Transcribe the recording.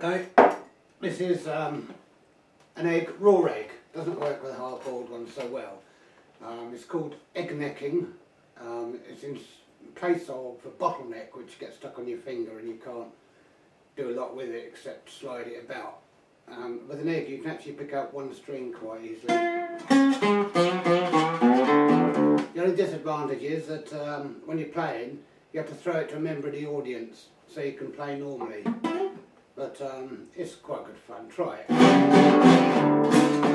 Okay, this is um, an egg, raw egg. Doesn't work with a hard boiled one so well. Um, it's called egg necking. Um, it's in place of a bottleneck which gets stuck on your finger and you can't do a lot with it except slide it about. Um, with an egg you can actually pick up one string quite easily. The only disadvantage is that um, when you're playing you have to throw it to a member of the audience so you can play normally. Um, it's quite good fun, try it.